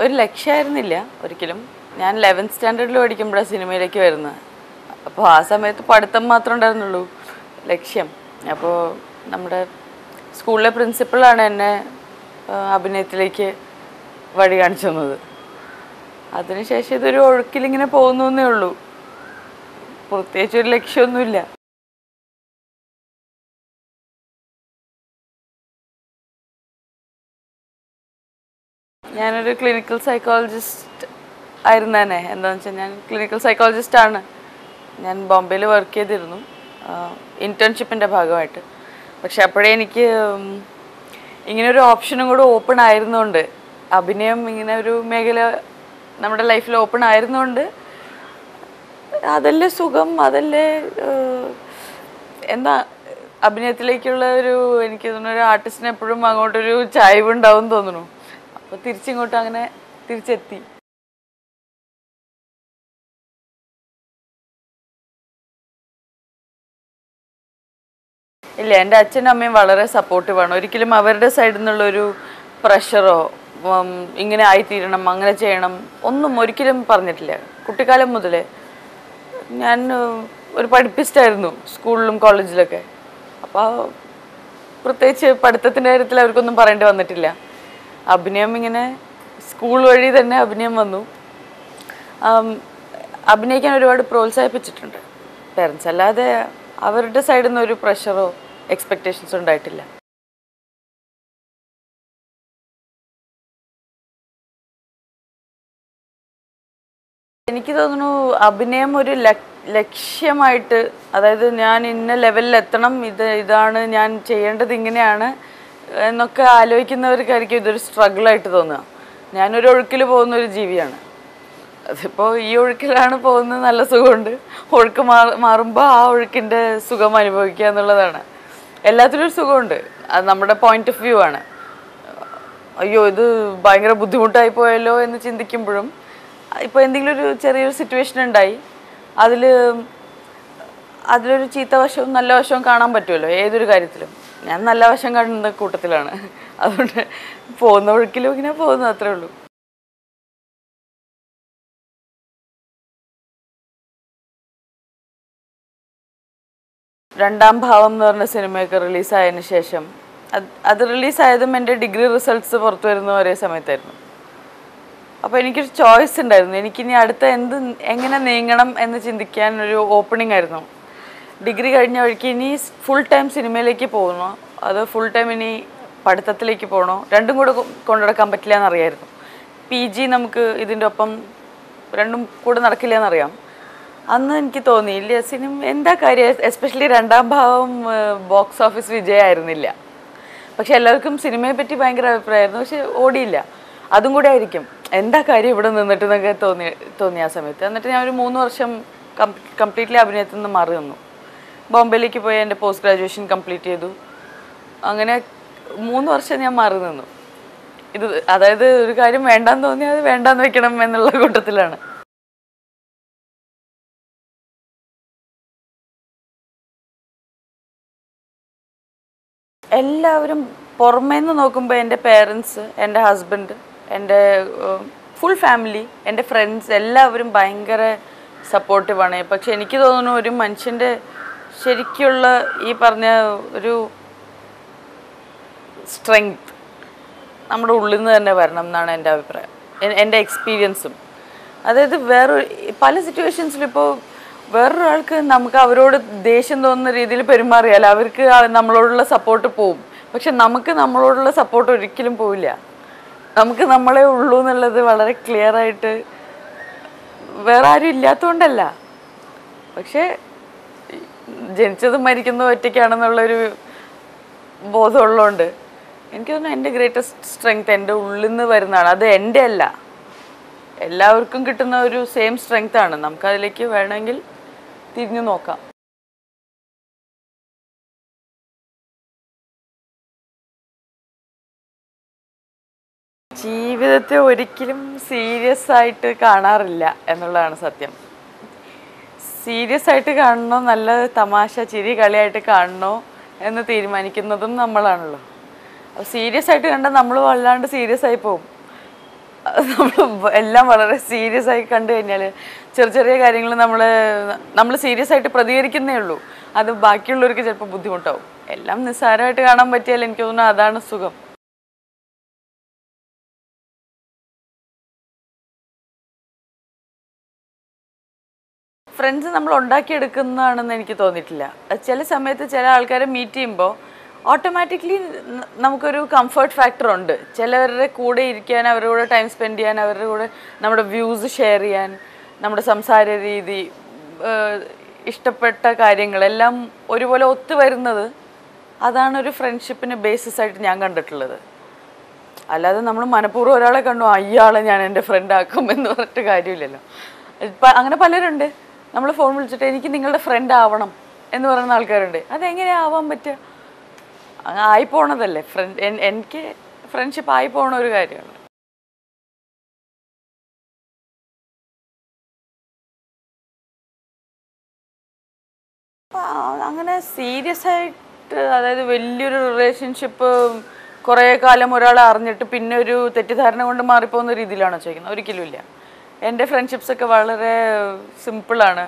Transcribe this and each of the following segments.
ഒരു ലക്ഷ്യമായിരുന്നില്ല ഒരിക്കലും. ഞാൻ ലെവൻത്ത് സ്റ്റാൻഡേർഡിൽ പഠിക്കുമ്പോഴാണ് സിനിമയിലേക്ക് വരുന്നത്. അപ്പോൾ ആ സമയത്ത് പഠിത്തം മാത്രമേ ഉണ്ടായിരുന്നുള്ളൂ. ലക്ഷ്യം. അപ്പോൾ നമ്മുടെ സ്കൂളിലെ പ്രിൻസിപ്പളാണ് എന്നെ അഭിനയത്തിലേക്ക് വഴി കാണിച്ചു തന്നത്. അതിനുശേഷം ഇതൊരു ഒഴുക്കിലിങ്ങനെ പോകുന്നു ഉള്ളൂ. പ്രത്യേകിച്ച് ഒരു ലക്ഷ്യമൊന്നുമില്ല. ഞാനൊരു ക്ലിനിക്കൽ സൈക്കോളജിസ്റ്റ് ആയിരുന്നേനെ. എന്താണെന്ന് വെച്ചാൽ ഞാൻ ക്ലിനിക്കൽ സൈക്കോളജിസ്റ്റ് ആണ്. ഞാൻ ബോംബെയിൽ വർക്ക് ചെയ്തിരുന്നു. ഇന്റേൺഷിപ്പിന്റെ ഭാഗമായിട്ട്. പക്ഷെ അപ്പോഴേ എനിക്ക് ഇങ്ങനെ ഒരു ഓപ്ഷനും കൂടെ ഓപ്പൺ ആയിരുന്നുകൊണ്ട് അഭിനയം ഇങ്ങനെ ഒരു മേഖല നമ്മുടെ ലൈഫിൽ ഓപ്പൺ ആയിരുന്നുകൊണ്ട് അതല്ലേ സുഖം? അതല്ലേ എന്താ അഭിനയത്തിലേക്കുള്ള ഒരു എനിക്ക് തോന്നുന്നു ഒരു ആർട്ടിസ്റ്റിന് എപ്പോഴും അങ്ങോട്ടൊരു ചായ്വ് ഉണ്ടാവും തോന്നുന്നു. അപ്പോൾ തിരിച്ചിങ്ങോട്ട് അങ്ങനെ തിരിച്ചെത്തി. ഇല്ല എന്റെ അച്ഛനും അമ്മയും വളരെ സപ്പോർട്ടീവാണ് ഒരിക്കലും അവരുടെ സൈഡിൽ നിന്നുള്ളൊരു പ്രഷറോ ഇങ്ങനെ ആയിത്തീരണം അങ്ങനെ ചെയ്യണം ഒന്നും ഒരിക്കലും പറഞ്ഞിട്ടില്ല. കുട്ടിക്കാലം മുതലേ ഞാൻ ഒരു പഠിപ്പിസ്റ്റായിരുന്നു സ്കൂളിലും കോളേജിലൊക്കെ അപ്പോൾ പ്രത്യേകിച്ച് പഠിത്തത്തിന്റെ കാര്യത്തിൽ അവർക്കൊന്നും പറയേണ്ടി വന്നിട്ടില്ല. അഭിനയം ഇങ്ങനെ സ്കൂൾ വഴി തന്നെ അഭിനയം വന്നു. അഭിനയിക്കാൻ ഒരുപാട് പ്രോത്സാഹിപ്പിച്ചിട്ടുണ്ട്. പേരൻസ് അല്ലാതെ അവരുടെ സൈഡിൽ നിന്ന് ഒരു പ്രഷറോ എക്സ്പെക്റ്റേഷൻസോ ഉണ്ടായിട്ടില്ല. എനിക്ക് തോന്നുന്നു അഭിനയം ഒരു ലക്ഷ്യമായിട്ട് അതായത് ഞാൻ ഇന്ന ലെവലിൽ എത്തണം ഇത് ഇതാണ് ഞാൻ ചെയ്യേണ്ടത് ഇങ്ങനെയാണ് എന്നൊക്കെ ആലോചിക്കുന്നവർക്കായിരിക്കും ഇതൊരു സ്ട്രഗിളായിട്ട് തോന്നുക. ഞാനൊരു ഒഴുക്കിൽ പോകുന്ന ഒരു ജീവിയാണ്. അതിപ്പോൾ ഈ ഒഴുക്കിലാണ് പോകുന്നത് നല്ല സുഖമുണ്ട്. ഒഴുക്ക് മാറി മാറുമ്പോൾ ആ ഒഴുക്കിന്റെ സുഖം അനുഭവിക്കുക എന്നുള്ളതാണ്. എല്ലാത്തിലും ഒരു സുഖമുണ്ട്. അത് നമ്മുടെ പോയിന്റ് ഓഫ് വ്യൂ ആണ്. അയ്യോ ഇത് ഭയങ്കര ബുദ്ധിമുട്ടായി പോയല്ലോ എന്ന് ചിന്തിക്കുമ്പോഴും ഇപ്പോൾ എന്തെങ്കിലും ഒരു ചെറിയൊരു സിറ്റുവേഷൻ ഉണ്ടായി അതിൽ അതിലൊരു ചീത്ത വശവും നല്ല വശവും കാണാൻ പറ്റുമല്ലോ ഏതൊരു കാര്യത്തിലും. ഞാൻ നല്ല വശം കാണുന്ന കൂട്ടത്തിലാണ്. അതുകൊണ്ട് പോകുന്ന ഒഴുക്കിലും ഇങ്ങനെ പോകുന്നു അത്രേ ഉള്ളൂ. രണ്ടാം ഭാവം എന്ന് പറഞ്ഞ സിനിമയൊക്കെ റിലീസായതിനു ശേഷം അത് റിലീസായതും എന്റെ ഡിഗ്രി റിസൾട്ട്സ് പുറത്തു വരുന്ന ഒരേ സമയത്തായിരുന്നു. അപ്പോൾ എനിക്കൊരു ചോയ്സ് ഉണ്ടായിരുന്നു. എനിക്കിനി അടുത്ത എന്ത് എങ്ങനെ നീങ്ങണം എന്ന് ചിന്തിക്കാൻ ഒരു ഓപ്പണിംഗ് ആയിരുന്നു. ഡിഗ്രി കഴിഞ്ഞ വഴിക്ക് ഇനി ഫുൾ ടൈം സിനിമയിലേക്ക് പോകണോ അത് ഫുൾ ടൈം ഇനി പഠിത്തത്തിലേക്ക് പോകണോ രണ്ടും കൂടെ കൊണ്ടുനടക്കാൻ പറ്റില്ല എന്നറിയായിരുന്നു പി ജി നമുക്ക് ഇതിന്റെ ഒപ്പം രണ്ടും കൂടെ നടക്കില്ല എന്നറിയാം അന്ന് എനിക്ക് തോന്നിയില്ല സിനിമ എന്താ കാര്യം? എസ്പെഷ്യലി രണ്ടാം ഭാവം ബോക്സ് ഓഫീസ് വിജയമായിരുന്നില്ല പക്ഷെ എല്ലാവർക്കും സിനിമയെ പറ്റി ഭയങ്കര അഭിപ്രായമായിരുന്നു. പക്ഷെ ഓടിയില്ല. അതും കൂടെ ആയിരിക്കും. എന്താ കാര്യം ഇവിടെ നിന്നിട്ട് എന്നൊക്കെ തോന്നി തോന്നിയ ആ സമയത്ത്. എന്നിട്ട് ഞാൻ ഒരു മൂന്ന് വർഷം കംപ്ലീറ്റ്ലി അഭിനയത്തിൽ നിന്ന് മാറി നിന്നു. ബോംബെയിലേക്ക് പോയി എന്റെ പോസ്റ്റ് ഗ്രാജുവേഷൻ കംപ്ലീറ്റ് ചെയ്തു. അങ്ങനെ മൂന്ന് വർഷം ഞാൻ മാറി നിന്നു. ഇത് അതായത് ഒരു കാര്യം വേണ്ടാന്ന് തോന്നിയാൽ അത് വേണ്ടാന്ന് വെക്കണം എന്നുള്ള കൂട്ടത്തിലാണ്. എല്ലാവരും പുറമേന്ന് നോക്കുമ്പോൾ എന്റെ പേരൻസ് എന്റെ ഹസ്ബൻഡ് എന്റെ ഫുൾ ഫാമിലി എന്റെ ഫ്രണ്ട്സ് എല്ലാവരും ഭയങ്കര സപ്പോർട്ടീവാണ് പക്ഷെ എനിക്ക് തോന്നുന്നു ഒരു മനുഷ്യന്റെ ശരിക്കുള്ള ഈ പറഞ്ഞ ഒരു സ്ട്രെങ്ത് നമ്മുടെ ഉള്ളിൽ നിന്ന് തന്നെ വരണം എന്നാണ് എന്റെ അഭിപ്രായം. എന്റെ എക്സ്പീരിയൻസും അതായത് വേറെ പല സിറ്റുവേഷൻസിലും ഇപ്പോൾ വേറൊരാൾക്ക് നമുക്ക് അവരോട് ദേഷ്യം തോന്നുന്ന രീതിയിൽ പെരുമാറിയാൽ അവർക്ക് നമ്മളോടുള്ള സപ്പോർട്ട് പോവും. പക്ഷെ നമുക്ക് നമ്മളോടുള്ള സപ്പോർട്ട് ഒരിക്കലും പോവില്ല. നമുക്ക് നമ്മളെ ഉള്ളൂ എന്നുള്ളത് വളരെ ക്ലിയർ ആയിട്ട് വേറെ ആരും ഇല്ലാത്തതുകൊണ്ടല്ല പക്ഷേ ജനിച്ചതും മരിക്കുന്നതും ഒറ്റയ്ക്കാണെന്നുള്ളൊരു ബോധമുള്ളതുകൊണ്ട് എനിക്ക് തോന്നുന്നു എന്റെ ഗ്രേറ്റസ്റ്റ് സ്ട്രെങ്ത് എന്റെ ഉള്ളിൽ നിന്ന് വരുന്നതാണ്. അത് എന്റെ അല്ല. എല്ലാവർക്കും കിട്ടുന്ന ഒരു സെയിം സ്ട്രെങ്ത് ആണ്. നമുക്കതിലേക്ക് വേണമെങ്കിൽ തിരിഞ്ഞു നോക്കാം. ജീവിതത്തെ ഒരിക്കലും സീരിയസ് ആയിട്ട് കാണാറില്ല എന്നുള്ളതാണ് സത്യം. സീരിയസ് ആയിട്ട് കാണണോ? നല്ല തമാശ ചിരി കളിയായിട്ട് കാണണോ എന്ന് തീരുമാനിക്കുന്നതും നമ്മളാണല്ലോ. സീരിയസ് ആയിട്ട് കണ്ടാൽ നമ്മൾ വല്ലാണ്ട് സീരിയസ് ആയി പോകും നമ്മൾ എല്ലാം വളരെ സീരിയസ് ആയി കണ്ടു കഴിഞ്ഞാൽ ചെറിയ ചെറിയ കാര്യങ്ങൾ നമ്മൾ നമ്മൾ സീരിയസ് ആയിട്ട് പ്രതികരിക്കുന്നേ ഉള്ളൂ. അത് ബാക്കിയുള്ളവർക്ക് ചിലപ്പോൾ ബുദ്ധിമുട്ടാവും. എല്ലാം നിസ്സാരമായിട്ട് കാണാൻ പറ്റിയാൽ എനിക്ക് തോന്നുന്നു അതാണ് സുഖം. ഫ്രണ്ട്സ് നമ്മൾ ഉണ്ടാക്കിയെടുക്കുന്നതാണെന്ന് എനിക്ക് തോന്നിയിട്ടില്ല. ചില സമയത്ത് ചില ആൾക്കാരെ മീറ്റ് ചെയ്യുമ്പോൾ ഓട്ടോമാറ്റിക്കലി നമുക്കൊരു കംഫർട്ട് ഫാക്ടർ ഉണ്ട്. ചിലവരുടെ കൂടെ ഇരിക്കാൻ അവരുടെ കൂടെ ടൈം സ്പെൻഡ് ചെയ്യാൻ അവരുടെ കൂടെ നമ്മുടെ വ്യൂസ് ഷെയർ ചെയ്യാൻ നമ്മുടെ സംസാര രീതി ഇഷ്ടപ്പെട്ട കാര്യങ്ങളെല്ലാം ഒരുപോലെ ഒത്തു വരുന്നത് അതാണ് ഒരു ഫ്രണ്ട്ഷിപ്പിന് ബേസിസ് ആയിട്ട് ഞാൻ കണ്ടിട്ടുള്ളത്. അല്ലാതെ നമ്മൾ മനഃപൂർവം ഒരാളെ കണ്ടു അയ്യാളെ ഞാൻ എന്റെ ഫ്രണ്ട് ആക്കും എന്ന് പറഞ്ഞിട്ട് കാര്യമില്ലല്ലോ. അങ്ങനെ പലരുണ്ട്. നമ്മൾ ഫോൺ വിളിച്ചിട്ട് എനിക്ക് നിങ്ങളുടെ ഫ്രണ്ട് ആവണം എന്ന് പറയുന്ന ആൾക്കാരുണ്ട്. അതെങ്ങനെയാ ആവാൻ പറ്റുക? ആയി പോണതല്ലേ. ഫ്രണ്ട് എനിക്ക് ഫ്രണ്ട്ഷിപ്പ് ആയി പോണ ഒരു കാര്യമാണ്. അങ്ങനെ സീരിയസ് ആയിട്ട് അതായത് വലിയൊരു റിലേഷൻഷിപ്പ് കുറേ കാലം ഒരാളെ അറിഞ്ഞിട്ട് പിന്നെ ഒരു തെറ്റിദ്ധാരണ കൊണ്ട് മാറിപ്പോകുന്ന രീതിയിലാണോ ചോദിക്കുന്നത്? ഒരിക്കലും ഇല്ല. എന്റെ ഫ്രണ്ട്ഷിപ്സൊക്കെ വളരെ സിമ്പിളാണ്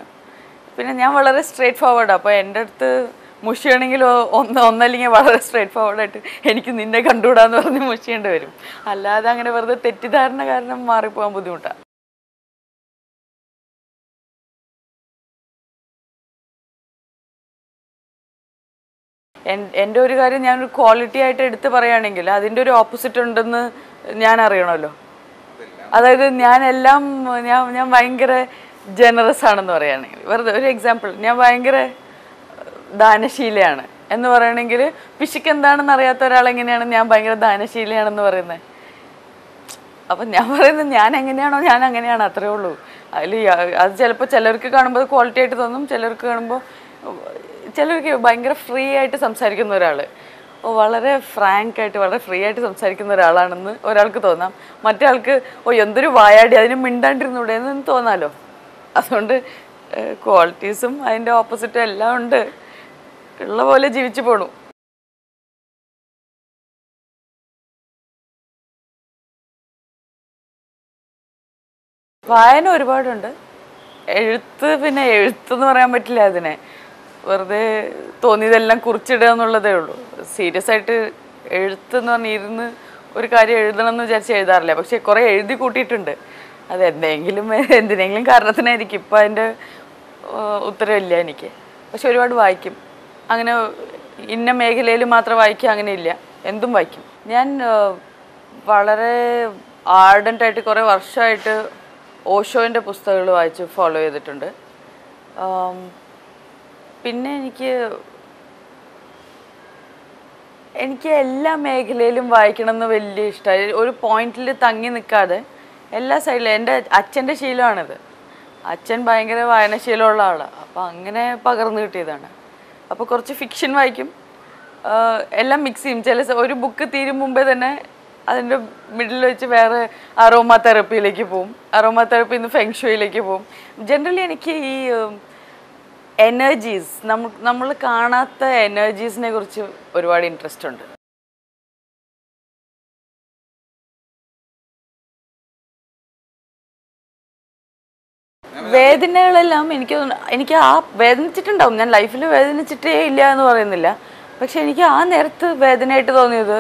പിന്നെ ഞാൻ വളരെ സ്ട്രേറ്റ് ഫോർവേഡാണ് അപ്പോൾ എന്റെ അടുത്ത് മുഷിയാണെങ്കിൽ ഒന്ന് ഒന്നല്ലെങ്കിൽ വളരെ സ്ട്രേറ്റ് ഫോർവേഡായിട്ട് എനിക്ക് നിന്നെ കണ്ടുകൂടാന്ന് പറഞ്ഞ് മുഷിയേണ്ടി വരും. അല്ലാതെ അങ്ങനെ വെറുതെ തെറ്റിദ്ധാരണ കാരണം മാറിപ്പോകാൻ ബുദ്ധിമുട്ടാണ് എൻ- എന്റെ ഒരു കാര്യം ഞാനൊരു ക്വാളിറ്റി ആയിട്ട് എടുത്ത് പറയുകയാണെങ്കിൽ അതിന്റെ ഒരു ഓപ്പോസിറ്റ് ഉണ്ടെന്ന് ഞാൻ അറിയണമല്ലോ. അതായത് ഞാൻ എല്ലാം ഞാൻ ഞാൻ ഭയങ്കര ജനറസ് ആണെന്ന് പറയുകയാണെങ്കിൽ വെറുതെ ഒരു എക്സാമ്പിൾ ഞാൻ ഭയങ്കര ദാനശീലയാണ്. എന്ന് പറയണമെങ്കിൽ പിശുക്ക് എന്താണെന്ന് അറിയാത്ത ഒരാളെങ്ങനെയാണ് ഞാൻ ഭയങ്കര ദാനശീലയാണെന്ന് പറയുന്നത്? അപ്പം ഞാൻ പറയുന്നത് ഞാൻ എങ്ങനെയാണോ ഞാൻ അങ്ങനെയാണ് അത്രേ ഉള്ളൂ. അതിൽ അത് ചിലപ്പോൾ ചിലർക്ക് കാണുമ്പോൾ ക്വാളിറ്റി ആയിട്ട് തോന്നും ചിലർക്ക് കാണുമ്പോൾ ചിലർക്ക് ഭയങ്കര ഫ്രീ ആയിട്ട് സംസാരിക്കുന്ന ഒരാൾ വളരെ ഫ്രാങ്ക് ആയിട്ട് വളരെ ഫ്രീ ആയിട്ട് സംസാരിക്കുന്ന ഒരാളാണെന്ന് ഒരാൾക്ക് തോന്നാം. മറ്റേ ആൾക്ക് ഓ എന്തൊരു വായാടി അതിന് മിണ്ടാണ്ടിരുന്നൂടെ എന്ന് തോന്നാലോ? അതുകൊണ്ട് ക്വാളിറ്റീസും അതിന്റെ ഓപ്പോസിറ്റും എല്ലാം ഉണ്ട്. ഉള്ള പോലെ ജീവിച്ചു പോണു. വായന ഒരുപാടുണ്ട്. എഴുത്ത് പിന്നെ എഴുത്തെന്ന് പറയാൻ പറ്റില്ല അതിനെ. വെറുതെ തോന്നിയതെല്ലാം കുറിച്ചിടുക എന്നുള്ളതേ ഉള്ളൂ. സീരിയസ് ആയിട്ട് എഴുത്ത് എന്ന് പറഞ്ഞ് ഇരുന്ന് ഒരു കാര്യം എഴുതണം എന്ന് വിചാരിച്ച് എഴുതാറില്ല. പക്ഷെ കുറേ എഴുതി കൂട്ടിയിട്ടുണ്ട്. അത് എന്തെങ്കിലും എന്തിനെങ്കിലും കാരണത്തിനായിരിക്കും. ഇപ്പം അതിന്റെ ഉത്തരവില്ല എനിക്ക്. പക്ഷെ ഒരുപാട് വായിക്കും. അങ്ങനെ ഇന്ന മേഖലയിൽ മാത്രം വായിക്കുക അങ്ങനെയില്ല എന്തും വായിക്കും. ഞാൻ വളരെ ആർഡന്റായിട്ട് കുറേ വർഷമായിട്ട് ഓഷോന്റെ പുസ്തകങ്ങൾ വായിച്ച് ഫോളോ ചെയ്തിട്ടുണ്ട്. പിന്നെ എനിക്ക് എനിക്ക് എല്ലാ മേഖലയിലും വായിക്കണം എന്ന് വലിയ ഇഷ്ടമായി ഒരു പോയിന്റിൽ തങ്ങി നിൽക്കാതെ എല്ലാ സൈഡിലും എന്റെ അച്ഛന്റെ ശീലമാണിത്. അച്ഛൻ ഭയങ്കര വായനശീലമുള്ള ആളാണ് അപ്പോൾ അങ്ങനെ പകർന്നു കിട്ടിയതാണ്. അപ്പോൾ കുറച്ച് ഫിക്ഷൻ വായിക്കും. എല്ലാം മിക്സ് ചെയ്യും. ചില ഒരു ബുക്ക് തീരും മുമ്പേ തന്നെ അതിന്റെ മിഡിൽ വെച്ച് വേറെ അറോമ തെറപ്പിയിലേക്ക് പോവും. അറോമ തെറപ്പിയിൽ നിന്ന് ഫെങ്ഷുയിലേക്ക് പോവും. ജനറലി എനിക്ക് ഈ എനർജീസ് നമ്മൾ നമ്മൾ കാണാത്ത എനർജീസിനെ കുറിച്ച് ഒരുപാട് ഇൻട്രസ്റ്റ് ഉണ്ട്. വേദനകളെല്ലാം എനിക്ക് എനിക്ക് ആ വേദനിച്ചിട്ടുണ്ടാവും. ഞാൻ ലൈഫിൽ വേദനിച്ചിട്ടേ ഇല്ല എന്ന് പറയുന്നില്ല. പക്ഷെ എനിക്ക് ആ നേരത്ത് വേദനയായിട്ട് തോന്നിയത്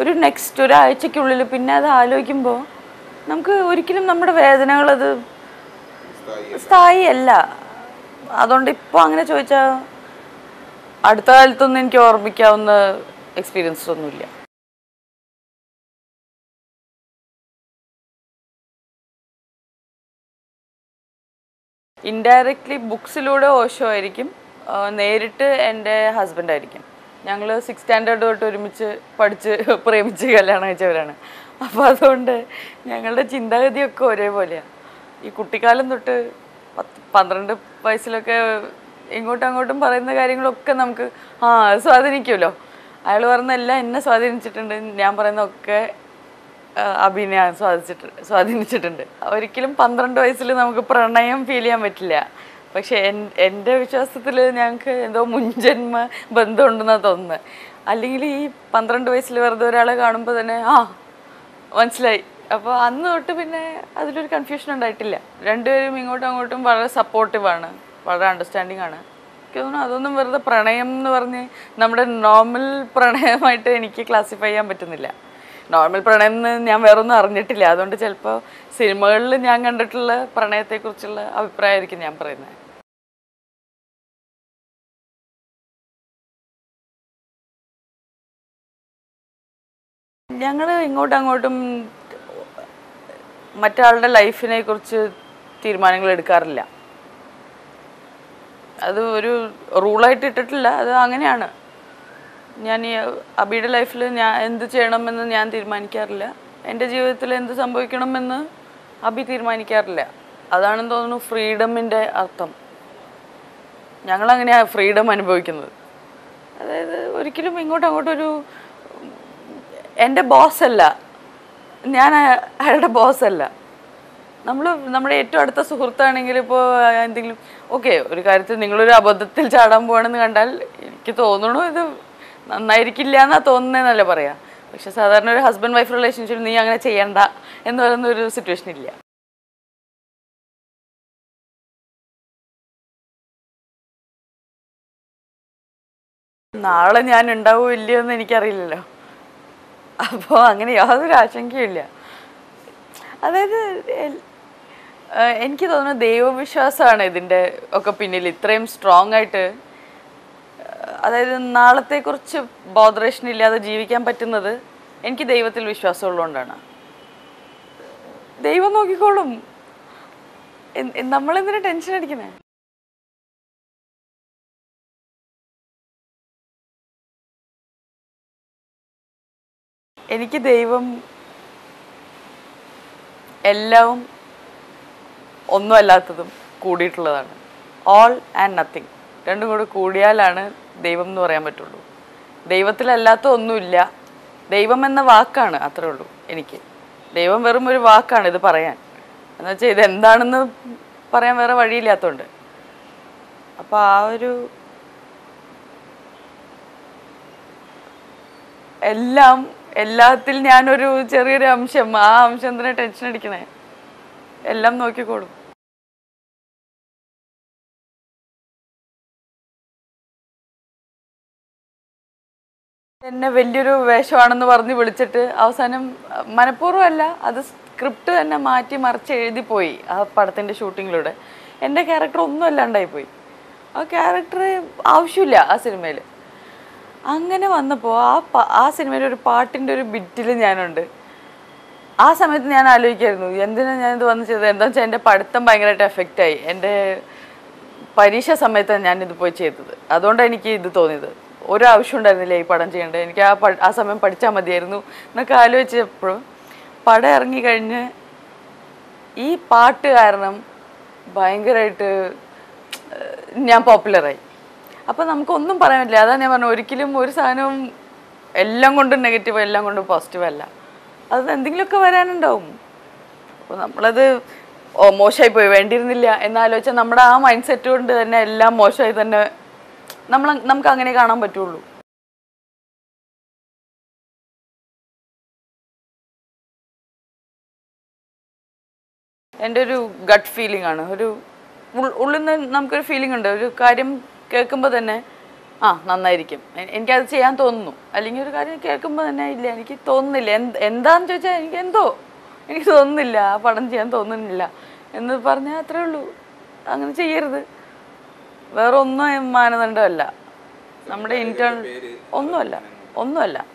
ഒരു നെക്സ്റ്റ് ഒരാഴ്ചക്കുള്ളിൽ പിന്നെ അത് ആലോചിക്കുമ്പോൾ നമുക്ക് ഒരിക്കലും നമ്മുടെ വേദനകളത് സ്ഥായി അല്ല അതുകൊണ്ട് ഇപ്പോൾ അങ്ങനെ ചോദിച്ചാൽ അടുത്ത കാലത്തൊന്നും എനിക്ക് ഓർമ്മിക്കാവുന്ന എക്സ്പീരിയൻസ് ഒന്നുമില്ല. ഇൻഡയറക്ട്ലി ബുക്സിലൂടെ ഓഷോ ആയിരിക്കും. നേരിട്ട് എന്റെ ഹസ്ബൻഡ് ആയിരിക്കും. ഞങ്ങൾ സിക്സ് സ്റ്റാൻഡേർഡ് തൊട്ട് ഒരുമിച്ച് പഠിച്ച് പ്രേമിച്ച് കല്യാണം കഴിച്ചവരാണ്. അപ്പോൾ അതുകൊണ്ട് ഞങ്ങളുടെ ചിന്താഗതിയൊക്കെ ഒരേപോലെയാണ് ഈ കുട്ടിക്കാലം തൊട്ട് പത്ത് പന്ത്രണ്ട് വയസ്സിലൊക്കെ ഇങ്ങോട്ടും അങ്ങോട്ടും പറയുന്ന കാര്യങ്ങളൊക്കെ നമുക്ക് ആ സ്വാധീനിക്കുമല്ലോ. അയാൾ പറയുന്ന എല്ലാം എന്നെ സ്വാധീനിച്ചിട്ടുണ്ട്. ഞാൻ പറയുന്നതൊക്കെ അഭിനയ സ്വാധിച്ചിട്ട് സ്വാധീനിച്ചിട്ടുണ്ട്. ഒരിക്കലും പന്ത്രണ്ട് വയസ്സിൽ നമുക്ക് പ്രണയം ഫീൽ ചെയ്യാൻ പറ്റില്ല. പക്ഷെ എൻ- എന്റെ വിശ്വാസത്തിൽ ഞങ്ങൾക്ക് എന്തോ മുൻജന്മ ബന്ധമുണ്ടെന്നാണ് തോന്നുന്നത് അല്ലെങ്കിൽ ഈ പന്ത്രണ്ട് വയസ്സിൽ വെറുതെ ഒരാളെ കാണുമ്പോൾ തന്നെ ആ മനസ്സിലായി. അപ്പോൾ അന്ന് തൊട്ട് പിന്നെ അതിലൊരു കൺഫ്യൂഷൻ ഉണ്ടായിട്ടില്ല. രണ്ടുപേരും ഇങ്ങോട്ടും അങ്ങോട്ടും വളരെ സപ്പോർട്ടീവാണ് വളരെ അണ്ടർസ്റ്റാൻഡിങ് ആണ്. എനിക്ക് തോന്നുന്നു അതൊന്നും വെറുതെ പ്രണയം എന്ന് പറഞ്ഞ് നമ്മുടെ നോർമൽ പ്രണയമായിട്ട് എനിക്ക് ക്ലാസിഫൈ ചെയ്യാൻ പറ്റുന്നില്ല. നോർമൽ പ്രണയം എന്ന് ഞാൻ വേറൊന്നും അറിഞ്ഞിട്ടില്ല. അതുകൊണ്ട് ചിലപ്പോൾ സിനിമകളിൽ ഞാൻ കണ്ടിട്ടുള്ള പ്രണയത്തെക്കുറിച്ചുള്ള അഭിപ്രായമായിരിക്കും ഞാൻ പറയുന്നത്. ഞങ്ങൾ ഇങ്ങോട്ടും അങ്ങോട്ടും മറ്റാളുടെ ലൈഫിനെ കുറിച്ച് തീരുമാനങ്ങൾ എടുക്കാറില്ല. അത് ഒരു റൂളായിട്ട് ഇട്ടിട്ടില്ല. അത് അങ്ങനെയാണ്. ഞാൻ ഈ അബിയുടെ ലൈഫിൽ ഞാൻ എന്ത് ചെയ്യണമെന്ന് ഞാൻ തീരുമാനിക്കാറില്ല. എന്റെ ജീവിതത്തിൽ എന്ത് സംഭവിക്കണമെന്ന് അബി തീരുമാനിക്കാറില്ല. അതാണെന്ന് തോന്നുന്നു ഫ്രീഡമിന്റെ അർത്ഥം. ഞങ്ങളങ്ങനെയാണ് ഫ്രീഡം അനുഭവിക്കുന്നത്. അതായത് ഒരിക്കലും ഇങ്ങോട്ടും അങ്ങോട്ടും ഒരു എന്റെ ബോസ് അല്ല. ഞാൻ അയ- അയാളുടെ ബോസ് അല്ല. നമ്മൾ നമ്മുടെ ഏറ്റവും അടുത്ത സുഹൃത്താണെങ്കിൽ ഇപ്പോൾ എന്തെങ്കിലും ഓക്കെ ഒരു കാര്യത്തിൽ നിങ്ങളൊരു അബദ്ധത്തിൽ ചാടാൻ പോകണമെന്ന് കണ്ടാൽ എനിക്ക് തോന്നണു ഇത് നന്നായിരിക്കില്ല എന്നാ തോന്നുന്നതെന്നല്ല പറയാം. പക്ഷെ സാധാരണ ഒരു ഹസ്ബൻഡ് വൈഫ് റിലേഷൻഷിപ്പ് നീ അങ്ങനെ ചെയ്യണ്ട എന്ന് പറയുന്ന ഒരു സിറ്റുവേഷൻ ഇല്ല. നാളെ ഞാൻ ഉണ്ടാവുമോ ഇല്ലയോ എന്ന് എനിക്കറിയില്ലല്ലോ. അപ്പോൾ അങ്ങനെ യാതൊരു ആശങ്കയുമില്ല. അതായത് എനിക്ക് തോന്നുന്നു ദൈവവിശ്വാസമാണ് ഇതിന്റെ ഒക്കെ പിന്നിൽ ഇത്രയും സ്ട്രോങ് ആയിട്ട്. അതായത് നാളത്തെക്കുറിച്ച് ബോധറേഷൻ ഇല്ലാതെ ജീവിക്കാൻ പറ്റുന്നത് എനിക്ക് ദൈവത്തിൽ വിശ്വാസമുള്ളതുകൊണ്ടാണ് ദൈവം നോക്കിക്കോളും. നമ്മളെന്തിനാണ് ടെൻഷൻ അടിക്കുന്നേ? എനിക്ക് ദൈവം എല്ലാം ഒന്നുമല്ലാത്തതും കൂടിയിട്ടുള്ളതാണ്. ഓൾ ആൻഡ് നത്തിങ് രണ്ടും കൂടെ കൂടിയാലാണ് ദൈവം എന്ന് പറയാൻ പറ്റുള്ളൂ. ദൈവത്തിലല്ലാത്ത ഒന്നുമില്ല. ദൈവം എന്ന വാക്കാണ് അത്രേ ഉള്ളൂ എനിക്ക്. ദൈവം വെറും ഒരു വാക്കാണ് ഇത് പറയാൻ. എന്ന് വെച്ചാൽ ഇത് എന്താണെന്ന് പറയാൻ വേറെ വഴിയില്ലാത്തതുകൊണ്ട് അപ്പോൾ ആ ഒരു എല്ലാം എല്ലാത്തിൽ ഞാനൊരു ചെറിയൊരു അംശം. ആ അംശം എന്തിനാ ടെൻഷൻ അടിക്കണേ? എല്ലാം നോക്കിക്കോളും. എന്നെ വലിയൊരു വേഷമാണെന്ന് പറഞ്ഞ് വിളിച്ചിട്ട് അവസാനം മനഃപൂർവമല്ല അത് സ്ക്രിപ്റ്റ് തന്നെ മാറ്റി മറിച്ച് എഴുതി പോയി ആ പടത്തിന്റെ ഷൂട്ടിങ്ങിലൂടെ എന്റെ ക്യാരക്ടർ ഒന്നും അല്ലാണ്ടായി പോയി. ആ ക്യാരക്ടർ ആവശ്യമില്ല ആ സിനിമയിൽ അങ്ങനെ വന്നപ്പോൾ ആ ആ സിനിമയിലെ ഒരു പാട്ടിന്റെ ഒരു ബിറ്റിൽ ഞാനുണ്ട്. ആ സമയത്ത് ഞാൻ ആലോചിക്കായിരുന്നു എന്തിനാണ് ഞാനിത് വന്ന് ചെയ്തത്? എന്താ വെച്ചാൽ എന്റെ പഠിത്തം ഭയങ്കരമായിട്ട് എഫക്റ്റ് ആയി. എന്റെ പരീക്ഷ സമയത്താണ് ഞാനിത് പോയി ചെയ്തത്. അതുകൊണ്ടാണ് എനിക്ക് ഇത് തോന്നിയത്. ഒരു ആവശ്യം ഉണ്ടായിരുന്നില്ല ഈ പടം ചെയ്യേണ്ടത്. എനിക്ക് ആ ആ സമയം പഠിച്ചാൽ മതിയായിരുന്നു എന്നൊക്കെ ആലോചിച്ചപ്പോൾ പടം ഇറങ്ങിക്കഴിഞ്ഞ് ഈ പാട്ട് കാരണം ഭയങ്കരമായിട്ട് ഞാൻ പോപ്പുലറായി. അപ്പം നമുക്കൊന്നും പറയാൻ പറ്റില്ല അതാണ് ഞാൻ പറഞ്ഞു ഒരിക്കലും ഒരു സാധനവും എല്ലാം കൊണ്ടും നെഗറ്റീവ് എല്ലാം കൊണ്ടും പോസിറ്റീവ് അല്ല. അത് എന്തെങ്കിലുമൊക്കെ വരാനുണ്ടാവും. അപ്പോൾ നമ്മളത് ഓ മോശമായി പോയി വേണ്ടിയിരുന്നില്ല എന്നാലോചിച്ചാൽ നമ്മുടെ ആ മൈൻഡ് സെറ്റ് കൊണ്ട് തന്നെ എല്ലാം മോശമായി തന്നെ നമ്മൾ നമുക്ക് അങ്ങനെ കാണാൻ പറ്റുള്ളൂ. എന്റെ ഒരു ഗട്ട് ഫീലിംഗ് ആണ്. ഒരു ഉള്ളിൽ നിന്ന് നമുക്കൊരു ഫീലിംഗ് ഉണ്ട്. ഒരു കാര്യം കേൾക്കുമ്പോൾ തന്നെ ആ നന്നായിരിക്കും. എനിക്കത് ചെയ്യാൻ തോന്നുന്നു. അല്ലെങ്കിൽ ഒരു കാര്യം കേൾക്കുമ്പോൾ തന്നെ ഇല്ല എനിക്ക് തോന്നുന്നില്ല. എന്ത് എന്താന്ന് ചോദിച്ചാൽ എനിക്ക് എന്തോ? എനിക്ക് തോന്നുന്നില്ല. ആ പടം ചെയ്യാൻ തോന്നുന്നില്ല. എന്ന് പറഞ്ഞാൽ അത്രേ ഉള്ളൂ. അങ്ങനെ ചെയ്യരുത്. വേറെ ഒന്നും മാനദണ്ഡമല്ല. നമ്മുടെ ഇന്റേണൽ ഒന്നുമല്ല. ഒന്നുമല്ല.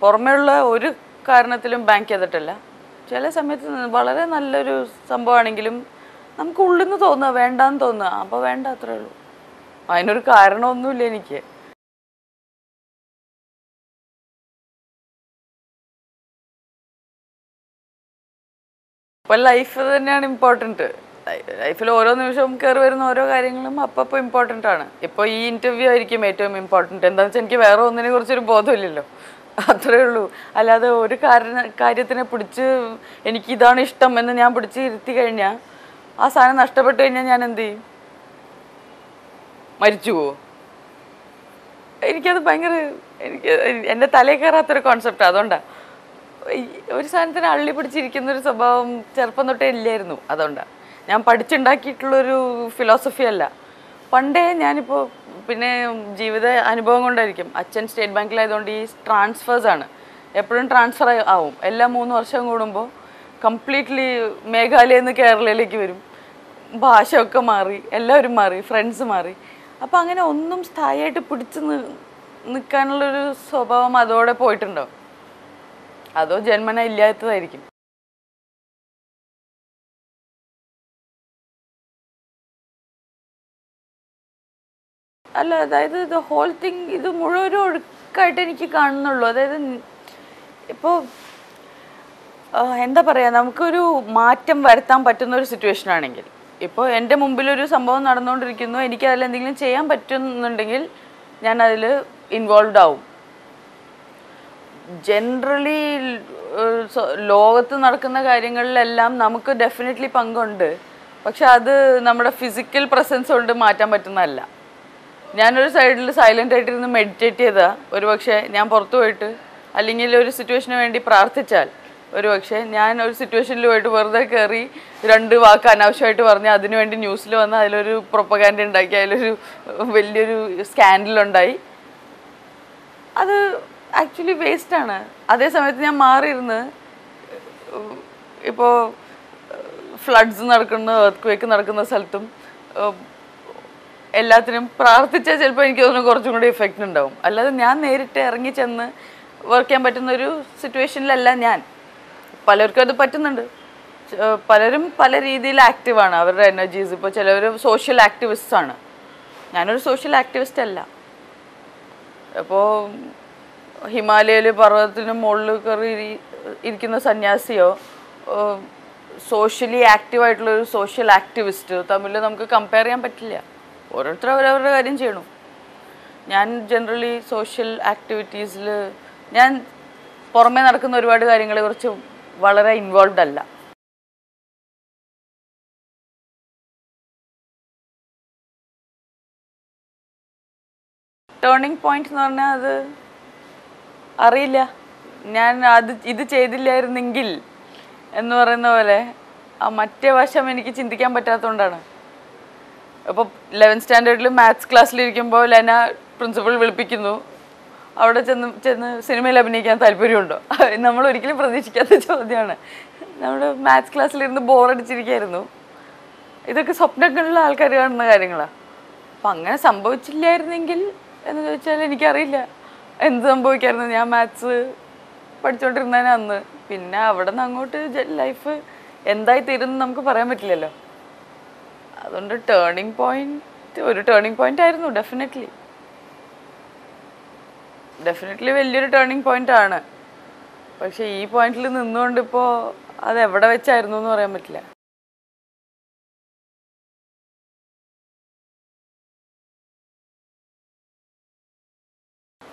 പുറമേയുള്ള ഒരു കാരണത്തിലും ബാങ്ക് ചെയ്തിട്ടില്ല. ചില സമയത്ത് വളരെ നല്ലൊരു സംഭവമാണെങ്കിലും നമുക്ക് ഉള്ളിൽ നിന്ന് തോന്നുക വേണ്ടാന്ന് തോന്നുക. അപ്പോൾ വേണ്ട അത്രേ ഉള്ളൂ. അതിനൊരു കാരണമൊന്നുമില്ല എനിക്ക്. ഇപ്പം ലൈഫ് തന്നെയാണ് ഇമ്പോർട്ടന്റ് ലൈഫിൽ ഓരോ നിമിഷവും കയറി വരുന്ന ഓരോ കാര്യങ്ങളും അപ്പോൾ ഇമ്പോർട്ടന്റ് ആണ്. ഇപ്പോൾ ഈ ഇന്റർവ്യൂ ആയിരിക്കും ഏറ്റവും ഇമ്പോർട്ടന്റ് എന്താണെന്ന് വെച്ചാൽ എനിക്ക് വേറെ ഒന്നിനെ കുറിച്ചൊരു ബോധമില്ലല്ലോ. അത്രേ ഉള്ളൂ. അല്ലാതെ ഒരു കാരണ കാര്യത്തിനെ പിടിച്ച് എനിക്ക് ഇതാണ് ഇഷ്ടം എന്ന് ഞാൻ പിടിച്ച് ഇരുത്തി കഴിഞ്ഞാൽ ആ സാധനം നഷ്ടപ്പെട്ട് കഴിഞ്ഞാൽ ഞാൻ എന്ത് ചെയ്യും? മരിച്ചു പോവോ? എനിക്കത് ഭയങ്കര എനിക്ക് എന്റെ തലയിൽ കയറാത്തൊരു കോൺസെപ്റ്റ് അതുകൊണ്ടാണ് ഒരു സാധനത്തിന് അള്ളി പിടിച്ചിരിക്കുന്ന ഒരു സ്വഭാവം ചെറുപ്പം തൊട്ടേ ഇല്ലായിരുന്നു അതുകൊണ്ടാണ് ഞാൻ പഠിച്ചുണ്ടാക്കിയിട്ടുള്ളൊരു ഫിലോസഫി അല്ല. പണ്ടേ ഞാനിപ്പോൾ പിന്നെ ജീവിത അനുഭവം കൊണ്ടായിരിക്കും. അച്ഛൻ സ്റ്റേറ്റ് ബാങ്കിലായതുകൊണ്ട് ഈ ട്രാൻസ്ഫേഴ്സാണ് എപ്പോഴും ട്രാൻസ്ഫർ ആവും. എല്ലാ മൂന്ന് വർഷം കൂടുമ്പോൾ കംപ്ലീറ്റ്ലി മേഘാലയയിൽ നിന്ന് കേരളയിലേക്ക് വരും. ഭാഷയൊക്കെ മാറി എല്ലാവരും മാറി ഫ്രണ്ട്സ് മാറി. അപ്പോൾ അങ്ങനെ ഒന്നും സ്ഥായിയായിട്ട് പിടിച്ച് നിൽക്കാനുള്ളൊരു സ്വഭാവം അതോടെ പോയിട്ടുണ്ടോ? അതോ ജന്മന ഇല്ലാത്തതായിരിക്കും? അല്ല അതായത് ഇത് ഹോൾ തിങ് ഇത് മുഴുവൻ ഒഴുക്കായിട്ട് എനിക്ക് കാണുന്നുള്ളൂ. അതായത് ഇപ്പോൾ എന്താ പറയുക നമുക്കൊരു മാറ്റം വരുത്താൻ പറ്റുന്ന ഒരു സിറ്റുവേഷൻ ആണെങ്കിൽ ഇപ്പോൾ എന്റെ മുമ്പിലൊരു സംഭവം നടന്നുകൊണ്ടിരിക്കുന്നു എനിക്ക് അതിൽ എന്തെങ്കിലും ചെയ്യാൻ പറ്റുന്നുണ്ടെങ്കിൽ ഞാൻ അതിൽ ഇൻവോൾവ് ആവും. ജനറലി ലോകത്ത് നടക്കുന്ന കാര്യങ്ങളിലെല്ലാം നമുക്ക് ഡെഫിനറ്റ്ലി പങ്കുണ്ട്. പക്ഷെ അത് നമ്മുടെ ഫിസിക്കൽ പ്രസൻസ് കൊണ്ട് മാറ്റാൻ പറ്റുന്നതല്ല. ഞാനൊരു സൈഡിൽ സൈലന്റ് ആയിട്ടിരുന്ന് മെഡിറ്റേറ്റ് ചെയ്താൽ ഒരു പക്ഷേ ഞാൻ പുറത്തു പോയിട്ട് അല്ലെങ്കിൽ ഒരു സിറ്റുവേഷന് വേണ്ടി പ്രാർത്ഥിച്ചാൽ ഒരു പക്ഷേ ഞാൻ ഒരു സിറ്റുവേഷനിൽ പോയിട്ട് വെറുതെ കയറി രണ്ട് വാക്ക് അനാവശ്യമായിട്ട് പറഞ്ഞ് അതിനുവേണ്ടി ന്യൂസിൽ വന്ന് അതിലൊരു പ്രൊപ്പഗാൻഡ ഉണ്ടാക്കി അതിലൊരു വലിയൊരു സ്കാൻഡലുണ്ടായി അത് ആക്ച്വലി വേസ്റ്റാണ് അതേ സമയത്ത് ഞാൻ മാറിയിരുന്ന് ഇപ്പോൾ ഫ്ലഡ്സ് നടക്കുന്ന എർത്ത് നടക്കുന്ന സ്ഥലത്തും എല്ലാത്തിനും പ്രാർത്ഥിച്ചാൽ ചിലപ്പോൾ എനിക്ക് തോന്നുന്നു കുറച്ചും കൂടി ഇഫക്റ്റ് ഉണ്ടാവും. അല്ലാതെ ഞാൻ നേരിട്ട് ഇറങ്ങി ചെന്ന് വർക്ക് ചെയ്യാൻ പറ്റുന്ന ഒരു സിറ്റുവേഷനിലല്ല ഞാൻ. പലർക്കും അത് പറ്റുന്നുണ്ട്. പലരും പല രീതിയിൽ ആക്റ്റീവാണ് അവരുടെ എനർജീസ് ഇപ്പോൾ ചിലവർ സോഷ്യൽ ആക്ടിവിസ്റ്റ് ആണ്. ഞാനൊരു സോഷ്യൽ ആക്ടിവിസ്റ്റ് അല്ല. അപ്പോൾ ഹിമാലയയിൽ പർവതത്തിന് മുകളിൽ കയറി ഇരിക്കുന്ന സന്യാസിയോ സോഷ്യലി ആക്റ്റീവ് ഒരു സോഷ്യൽ ആക്ടിവിസ്റ്റ് തമ്മിൽ നമുക്ക് കമ്പയർ ചെയ്യാൻ പറ്റില്ല. ഓരോരുത്തർ അവരവരുടെ കാര്യം ചെയ്യണം. ഞാൻ ജനറലി സോഷ്യൽ ആക്ടിവിറ്റീസിൽ ഞാൻ പുറമേ നടക്കുന്ന ഒരുപാട് കാര്യങ്ങളെ കുറിച്ച് വളരെ ഇൻവോൾവ് അല്ല. ടേണിംഗ് പോയിന്റ് എന്ന് പറഞ്ഞാൽ അത് അറിയില്ല. ഞാൻ അത് ഇത് ചെയ്തില്ലായിരുന്നെങ്കിൽ എന്ന് പറയുന്ന പോലെ ആ മറ്റേ വശം എനിക്ക് ചിന്തിക്കാൻ പറ്റാത്തതുകൊണ്ടാണ്. അപ്പോൾ ലെവൻത്ത് സ്റ്റാൻഡേർഡിൽ മാത്സ് ക്ലാസ്സിലിരിക്കുമ്പോൾ ലെന പ്രിൻസിപ്പൾ വിളിപ്പിക്കുന്നു. അവിടെ ചെന്ന് ചെന്ന് സിനിമയിൽ അഭിനയിക്കാൻ താല്പര്യമുണ്ടോ? നമ്മൾ ഒരിക്കലും പ്രതീക്ഷിക്കാത്ത ചോദ്യമാണ്. നമ്മൾ മാത്സ് ക്ലാസ്സിലിരുന്ന് ബോറടിച്ചിരിക്കായിരുന്നു ഇതൊക്കെ സ്വപ്നങ്ങളിലുള്ള ആൾക്കാർ കാണുന്ന കാര്യങ്ങളാണ് അപ്പം അങ്ങനെ സംഭവിച്ചില്ലായിരുന്നെങ്കിൽ എന്ന് ചോദിച്ചാൽ എനിക്കറിയില്ല. എന്ത് സംഭവിക്കായിരുന്നു? ഞാൻ മാത്സ് പഠിച്ചുകൊണ്ടിരുന്നതിന് അന്ന്. പിന്നെ അവിടെ നിന്ന് അങ്ങോട്ട് ലൈഫ് എന്തായി തീരുന്നു നമുക്ക് പറയാൻ പറ്റില്ലല്ലോ. അതുകൊണ്ട് ടേണിംഗ് പോയിന്റ് ഒരു ടേണിംഗ് പോയിന്റ് ആയിരുന്നു ഡെഫിനറ്റ്ലി ഡെഫിനറ്റ്ലി വലിയൊരു ടേണിംഗ് പോയിന്റ് ആണ്. പക്ഷെ ഈ പോയിന്റിൽ നിന്നുകൊണ്ട് ഇപ്പോൾ അത് എവിടെ വെച്ചായിരുന്നു എന്ന് പറയാൻ പറ്റില്ല.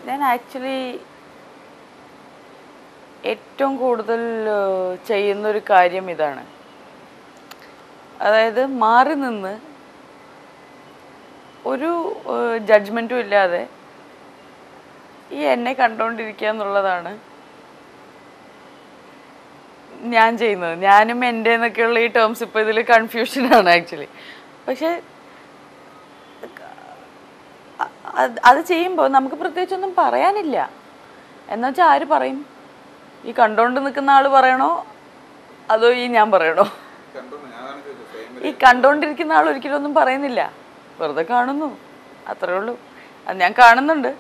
ഞാൻ ആക്ച്വലി ഏറ്റവും കൂടുതൽ ചെയ്യുന്നൊരു കാര്യം ഇതാണ്. അതായത് മാറി നിന്ന് ഒരു ജഡ്ജ്മെന്റും ഇല്ലാതെ ഈ എന്നെ കണ്ടുകൊണ്ടിരിക്കുക എന്നുള്ളതാണ് ഞാൻ ചെയ്യുന്നത്. ഞാനും എന്റെ എന്നൊക്കെയുള്ള ഈ ടേംസ് ഇപ്പോൾ ഇതിൽ കൺഫ്യൂഷനാണ് ആക്ച്വലി പക്ഷേ അത് ചെയ്യുമ്പോൾ നമുക്ക് പ്രത്യേകിച്ചൊന്നും പറയാനില്ല. എന്നുവെച്ചാൽ ആര് പറയും? ഈ കണ്ടോണ്ട് നിൽക്കുന്ന ആൾ പറയണോ? അതോ ഈ ഞാൻ പറയണോ? ഈ കണ്ടോണ്ടിരിക്കുന്ന ആൾ ഒരിക്കലും ഒന്നും പറയുന്നില്ല. വെറുതെ കാണുന്നു. അത്രേ ഉള്ളൂ. അത് ഞാൻ കാണുന്നുണ്ട്.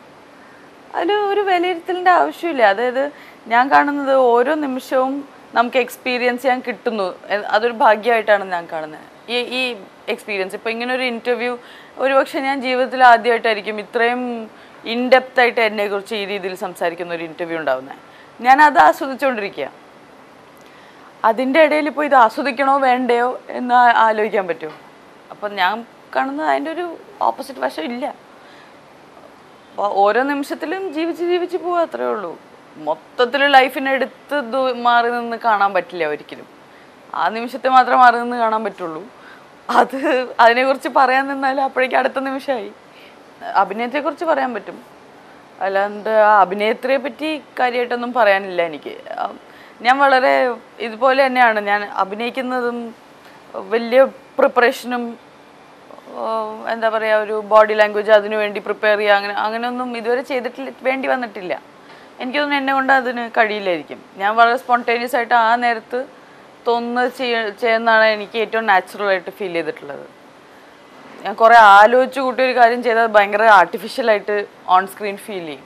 അതിൽ ഒരു വിലയിരുത്തലിന്റെ ആവശ്യമില്ല. അതായത് ഞാൻ കാണുന്നത് ഓരോ നിമിഷവും നമുക്ക് എക്സ്പീരിയൻസ് ചെയ്യാൻ കിട്ടുന്നു. അതൊരു ഭാഗ്യമായിട്ടാണ് ഞാൻ കാണുന്നത് ഈ ഈ എക്സ്പീരിയൻസ് ഇപ്പോൾ ഇങ്ങനെ ഒരു ഇന്റർവ്യൂ ഒരുപക്ഷെ ഞാൻ ജീവിതത്തിൽ ആദ്യമായിട്ടായിരിക്കും ഇത്രയും ഇൻഡെപ്ത് ആയിട്ട് എന്നെക്കുറിച്ച് ഈ രീതിയിൽ സംസാരിക്കുന്ന ഒരു ഇന്റർവ്യൂ ഉണ്ടാവുന്നത് ഞാൻ അത് ആസ്വദിച്ചുകൊണ്ടിരിക്കുക അതിന്റെ ഇടയിൽ ഇപ്പോൾ ഇത് ആസ്വദിക്കണോ വേണ്ടയോ എന്ന് ആലോചിക്കാൻ പറ്റുമോ? അപ്പം ഞാൻ കാണുന്നത് അതിന്റെ ഒരു ഓപ്പോസിറ്റ് വശം ഇല്ല. അപ്പോൾ ഓരോ നിമിഷത്തിലും ജീവിച്ച് ജീവിച്ച് പോവുക അത്രേ ഉള്ളൂ. മൊത്തത്തിൽ ലൈഫിനെ എടുത്ത് മാറി നിന്ന് കാണാൻ പറ്റില്ല ഒരിക്കലും. ആ നിമിഷത്തെ മാത്രം മാറി നിന്ന് കാണാൻ പറ്റുള്ളൂ. അത് അതിനെക്കുറിച്ച് പറയാൻ നിന്നാൽ അപ്പോഴേക്കും അടുത്ത നിമിഷമായി. അഭിനയത്തെക്കുറിച്ച് പറയാൻ പറ്റും. അല്ലാണ്ട് ആ അഭിനേത്രിയെ പറ്റി കാര്യമായിട്ടൊന്നും പറയാനില്ല എനിക്ക്. ഞാൻ വളരെ ഇതുപോലെ തന്നെയാണ്. ഞാൻ അഭിനയിക്കുന്നതും വലിയ പ്രിപ്പറേഷനും എന്താ പറയുക ഒരു ബോഡി ലാംഗ്വേജ് അതിനു വേണ്ടി പ്രിപ്പയർ ചെയ്യുക അങ്ങനെ അങ്ങനെയൊന്നും ഇതുവരെ ചെയ്തിട്ടില്ല വേണ്ടി വന്നിട്ടില്ല. എനിക്ക് തോന്നുന്നു എന്നെ കൊണ്ട് അതിന് കഴിയില്ലായിരിക്കും. ഞാൻ വളരെ സ്പോണ്ടേനിയസ് ആയിട്ട് ആ നേരത്ത് തോന്നുന്നത് ചെയ്യ ചെയ്യുന്നതാണ് എനിക്ക് ഏറ്റവും നാച്ചുറൽ ആയിട്ട് ഫീൽ ചെയ്തിട്ടുള്ളത്. ഞാൻ കുറേ ആലോചിച്ച് കൂട്ടി ഒരു കാര്യം ചെയ്താൽ ഭയങ്കര ആർട്ടിഫിഷ്യലായിട്ട് ഓൺ സ്ക്രീൻ ഫീൽ ചെയ്യും.